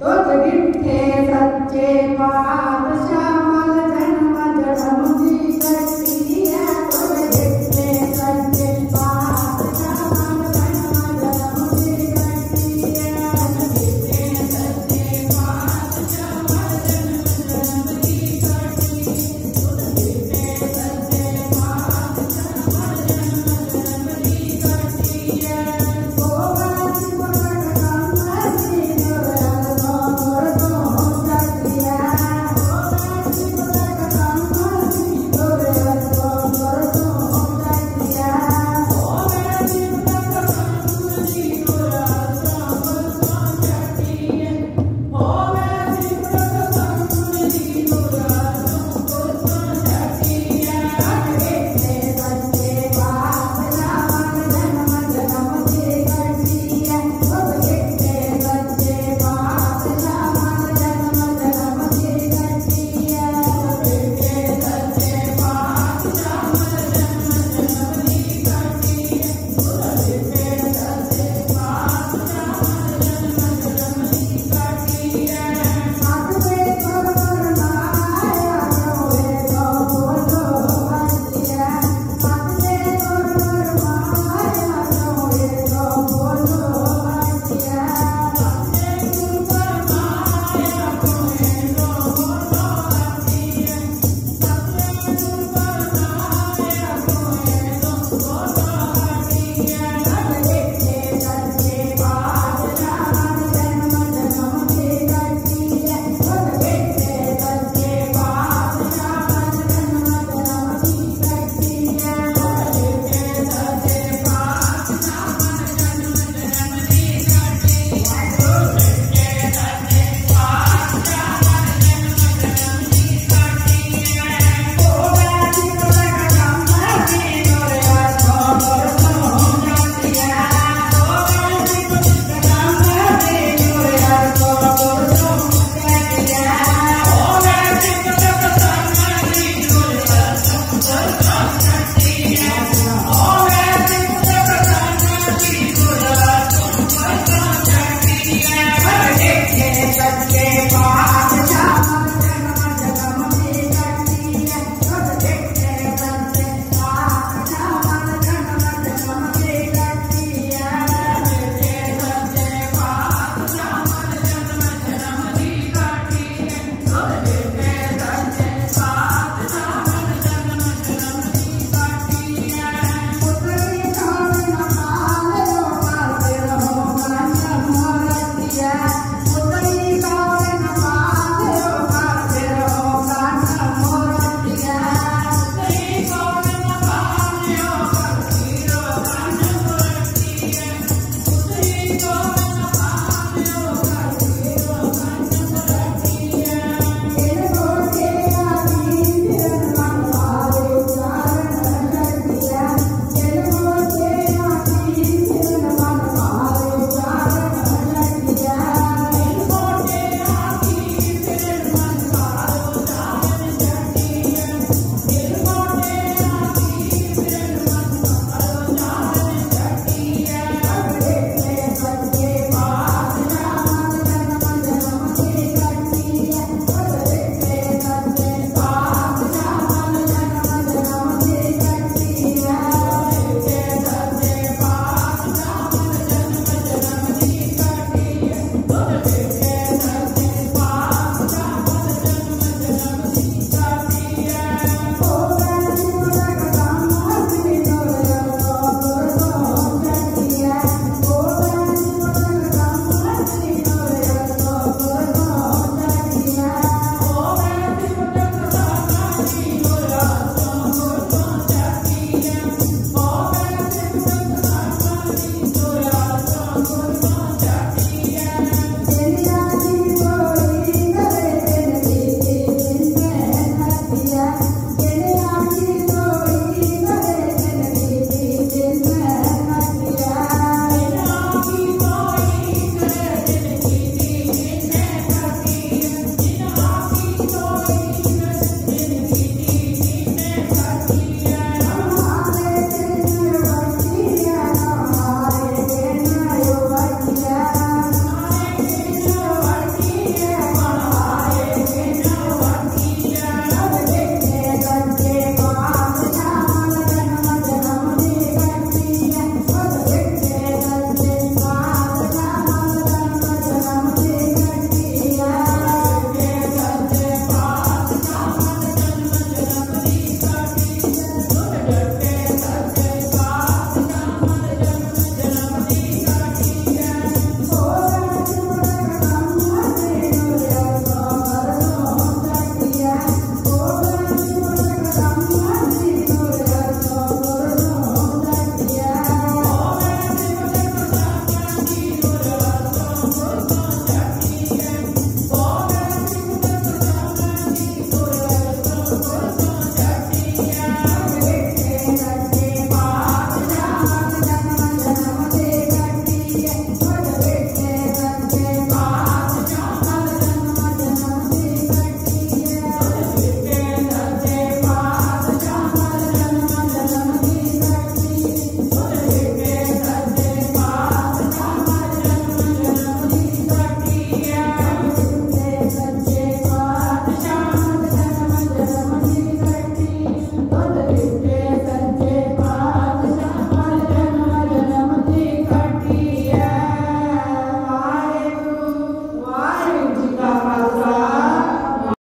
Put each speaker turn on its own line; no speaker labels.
तो दिठे सच्चे पा